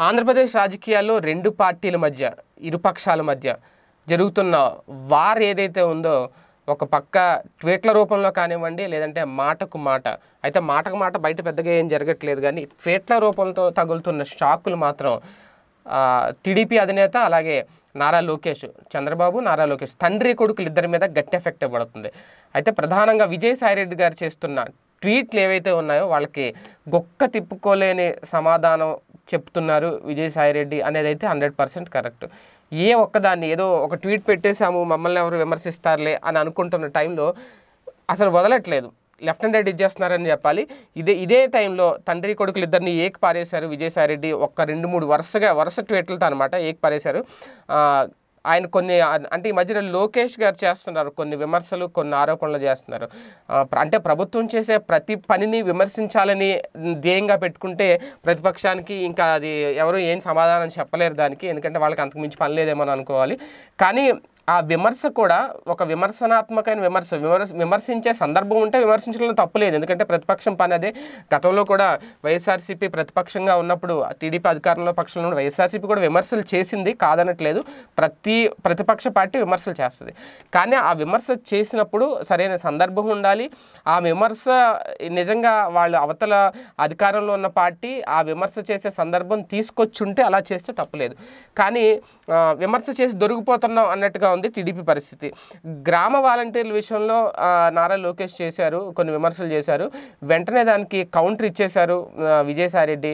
ఆంధ్రప్రదేశ్ రాజకీయాల్లో రెండు పార్టీల మధ్య ఇరుపక్షాల మధ్య జరుగుతున్న వార్ ఏదైతే ఉందో ఒక పక్క ట్వీట్ల రూపంలో కానివ్వండి లేదంటే మాటకు మాట. అయితే మాటకు మాట బయట పెద్దగా ఏం జరగట్లేదు కానీ ట్వీట్ల రూపంతో తగులుతున్న షాకులు మాత్రం టీడీపీ అధినేత అలాగే నారా లోకేష్ చంద్రబాబు నారా లోకేష్ తండ్రి కొడుకులు ఇద్దరి మీద గట్టి ఎఫెక్ట్ పడుతుంది అయితే ప్రధానంగా విజయసాయిరెడ్డి గారు చేస్తున్న ట్వీట్లు ఏవైతే ఉన్నాయో వాళ్ళకి గొక్క తిప్పుకోలేని సమాధానం చెప్తున్నారు విజయసాయిరెడ్డి అనేది అయితే హండ్రెడ్ పర్సెంట్ కరెక్ట్. ఏ ఒక్కదాన్ని ఏదో ఒక ట్వీట్ పెట్టేశాము మమ్మల్ని ఎవరు విమర్శిస్తారులే అని అనుకుంటున్న టైంలో అసలు వదలట్లేదు. లెఫ్ట్ హ్యాండ్ రైట్ ఇచ్చేస్తున్నారని చెప్పాలి. ఇదే ఇదే టైంలో తండ్రి కొడుకులు ఇద్దరిని ఏక్ పారేశారు విజయసాయిరెడ్డి ఒక్క రెండు మూడు వరుసగా వరుస ట్వీట్లతో అనమాట ఏక్ పారేశారు. ఆయన కొన్ని అంటే ఈ మధ్యన లోకేష్ గారు చేస్తున్నారు కొన్ని విమర్శలు కొన్ని ఆరోపణలు చేస్తున్నారు. అంటే ప్రభుత్వం చేసే ప్రతి పనిని విమర్శించాలని ధ్యేయంగా పెట్టుకుంటే ప్రతిపక్షానికి ఇంకా అది ఎవరు ఏం సమాధానం చెప్పలేరు దానికి ఎందుకంటే వాళ్ళకి అంతకు మించి పని లేదేమో అనుకోవాలి. కానీ ఆ విమర్శ కూడా ఒక విమర్శనాత్మకమైన విమర్శ. విమర్శ విమర్శించే సందర్భం ఉంటే విమర్శించడంలో తప్పులేదు ఎందుకంటే ప్రతిపక్షం పని అదే. గతంలో కూడా వైఎస్ఆర్సీపీ ప్రతిపక్షంగా ఉన్నప్పుడు టీడీపీ అధికారంలో పక్షంలో ఉన్న వైఎస్ఆర్సీపీ కూడా విమర్శలు చేసింది కాదనట్లేదు. ప్రతి ప్రతిపక్ష పార్టీ విమర్శలు చేస్తుంది. కానీ ఆ విమర్శ చేసినప్పుడు సరైన సందర్భం ఉండాలి. ఆ విమర్శ నిజంగా వాళ్ళు అవతల అధికారంలో ఉన్న పార్టీ ఆ విమర్శ చేసే సందర్భం తీసుకొచ్చుంటే అలా చేస్తే తప్పులేదు కానీ విమర్శ చేసి దొరికిపోతున్నాం అన్నట్టుగా ఉంది టీడీపీ పరిస్థితి. గ్రామ వాలంటీర్ల విషయంలో నారా లోకేష్ చేశారు కొన్ని విమర్శలు చేశారు. వెంటనే దానికి కౌంటర్ ఇచ్చేశారు విజయసాయిరెడ్డి.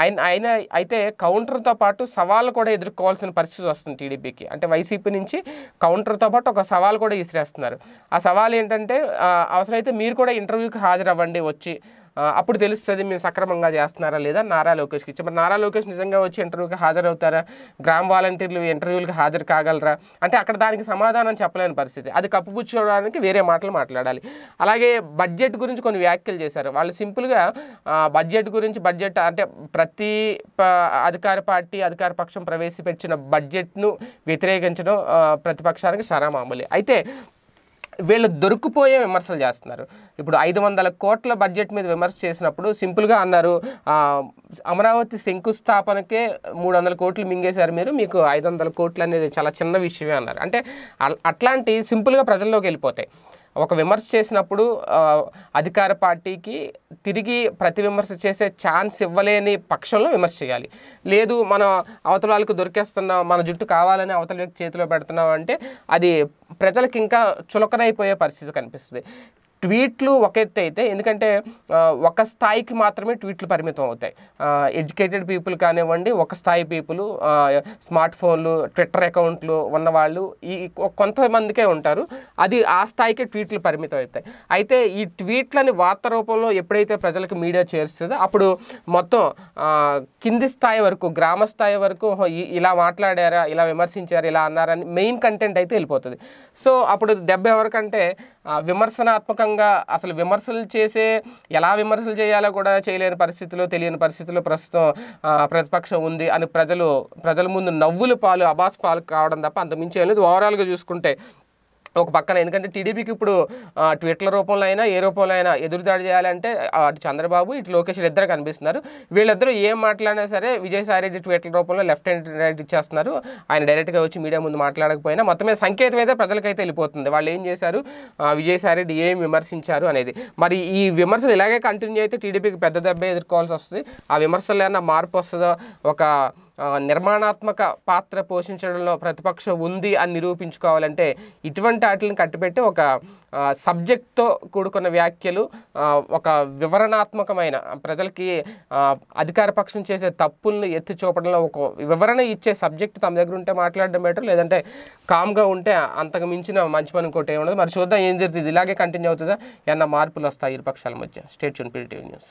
ఆయన ఆయన అయితే కౌంటర్తో పాటు సవాళ్ళు కూడా ఎదుర్కోవాల్సిన పరిస్థితి వస్తుంది టీడీపీకి. అంటే వైసీపీ నుంచి కౌంటర్తో పాటు ఒక సవాల్ కూడా ఇసిరేస్తున్నారు ఆ సవాల్ ఏంటంటే అవసరమైతే మీరు కూడా ఇంటర్వ్యూకి హాజరవ్వండి వచ్చి అప్పుడు తెలుస్తుంది మీరు సక్రమంగా చేస్తున్నారా లేదా నారా లోకేష్కి ఇచ్చి. మరి నారా లోకేష్ నిజంగా వచ్చి ఇంటర్వ్యూకి హాజరవుతారా? గ్రామ వాలంటీర్లు ఇంటర్వ్యూలకు హాజరు కాగలరా? అంటే అక్కడ దానికి సమాధానం చెప్పలేని పరిస్థితి. అది కప్పుపుచ్చుకోవడానికి వేరే మాటలు మాట్లాడాలి. అలాగే బడ్జెట్ గురించి కొన్ని వ్యాఖ్యలు చేశారు. వాళ్ళు సింపుల్గా బడ్జెట్ గురించి బడ్జెట్ అంటే ప్రతి ప- అధికార పార్టీ అధికార పక్షం ప్రవేశపెట్టిన బడ్జెట్ను వ్యతిరేకించడం ప్రతిపక్షానికి సరామామూలి. అయితే వీళ్ళు దొరికిపోయే విమర్శలు చేస్తున్నారు. ఇప్పుడు ఐదు వందల కోట్ల బడ్జెట్ మీద విమర్శ చేసినప్పుడు సింపుల్గా అన్నారు అమరావతి శంకుస్థాపనకే మూడు వందల కోట్లు మింగేశారు మీరు మీకు ఐదు వందల కోట్లు అనేది చాలా చిన్న విషయమే అన్నారు. అంటే అల్- అట్లాంటి సింపుల్గా ప్రజల్లోకి వెళ్ళిపోతాయి. ఒక విమర్శ చేసినప్పుడు అధికార పార్టీకి తిరిగి ప్రతి విమర్శ చేసే ఛాన్స్ ఇవ్వలేని పక్షంలో విమర్శ చేయాలి. లేదు మన అవతల వాళ్ళకి దొరికేస్తున్నాం మన జుట్టు కావాలని అవతల వ్యక్తి చేతిలో పెడుతున్నాం అంటే అది ప్రజలకు ఇంకా చులకనైపోయే పరిస్థితి కనిపిస్తుంది. ట్వీట్లు ఒక ఎత్తు అయితే ఎందుకంటే ఒక స్థాయికి మాత్రమే ట్వీట్లు పరిమితం అవుతాయి. ఎడ్యుకేటెడ్ పీపుల్ కానివ్వండి ఒక స్థాయి పీపుల్ స్మార్ట్ ఫోన్లు ట్విట్టర్ అకౌంట్లు ఉన్నవాళ్ళు ఈ కొంతమందికే ఉంటారు. అది ఆ స్థాయికే ట్వీట్లు పరిమితం అవుతాయి. అయితే ఈ ట్వీట్లని వార్త రూపంలో ఎప్పుడైతే ప్రజలకు మీడియా చేరుస్తుందో అప్పుడు మొత్తం కింది స్థాయి వరకు గ్రామ స్థాయి వరకు ఇలా మాట్లాడారా ఇలా విమర్శించారు ఇలా అన్నారని మెయిన్ కంటెంట్ అయితే వెళ్ళిపోతుంది. సో అప్పుడు దెబ్బ ఎవరికంటే విమర్శనాత్మకంగా విమర్శనాత్మకంగా అసలు విమర్శలు చేసే ఎలా విమర్శలు చేయాలో కూడా చేయలేని పరిస్థితిలో తెలియని పరిస్థితిలో ప్రస్తుతం ప్రతిపక్షం ఉంది అని ప్రజలు ప్రజల ముందు నవ్వులు పాలు అబాస్ పాలు కావడం తప్ప అంత మించి లేదు. ఓవరాల్గా చూసుకుంటే ఒక పక్కన. ఎందుకంటే టీడీపీకి ఇప్పుడు ఆ, రూపంలో అయినా ఏ రూపంలో అయినా ఎదురుదాడి చేయాలంటే అటు చంద్రబాబు ఇటు లోకేష్ ఇద్దరు కనిపిస్తున్నారు. వీళ్ళిద్దరూ ఏం మాట్లాడినా సరే విజయసాయిరెడ్డి ట్వీట్ల రూపంలో లెఫ్ట్ హ్యాండ్ రైట్ ఇచ్చేస్తున్నారు. ఆయన డైరెక్ట్గా వచ్చి మీడియా ముందు మాట్లాడకపోయినా మొత్తం మీద సంకేతం అయితే ప్రజలకైతే వెళ్ళిపోతుంది. వాళ్ళు ఏం చేశారు? ఆ, విజయసాయిరెడ్డి ఏం విమర్శించారు అనేది. మరి ఈ విమర్శలు ఇలాగే కంటిన్యూ అయితే టీడీపీకి పెద్ద దెబ్బ ఎదుర్కోవాల్సి వస్తుంది. ఆ విమర్శలు ఏమైనా మార్పు వస్తుందో? ఒక నిర్మాణాత్మక పాత్ర పోషించడంలో ప్రతిపక్షం ఉంది అని నిరూపించుకోవాలంటే ఇటువంటి వాటిని కట్టిపెట్టి ఒక సబ్జెక్ట్తో కూడుకున్న వ్యాఖ్యలు ఒక వివరణాత్మకమైన ప్రజలకి అధికార పక్షం చేసే తప్పులను ఎత్తి చూపడంలో ఒక వివరణ ఇచ్చే సబ్జెక్ట్ తమ దగ్గర ఉంటే మాట్లాడడం బెటర్ లేదంటే కామ్గా ఉంటే అంతకు మించిన మంచి పని ఇంకోటి ఏముండదు మరి చూద్దాం ఏం జరుగుతుంది. ఇలాగే కంటిన్యూ అవుతుందా? ఏమన్నా మార్పులు వస్తాయి? ఇరు పక్షాల మధ్య. స్టేట్ చూన్ పీటీవీ న్యూస్.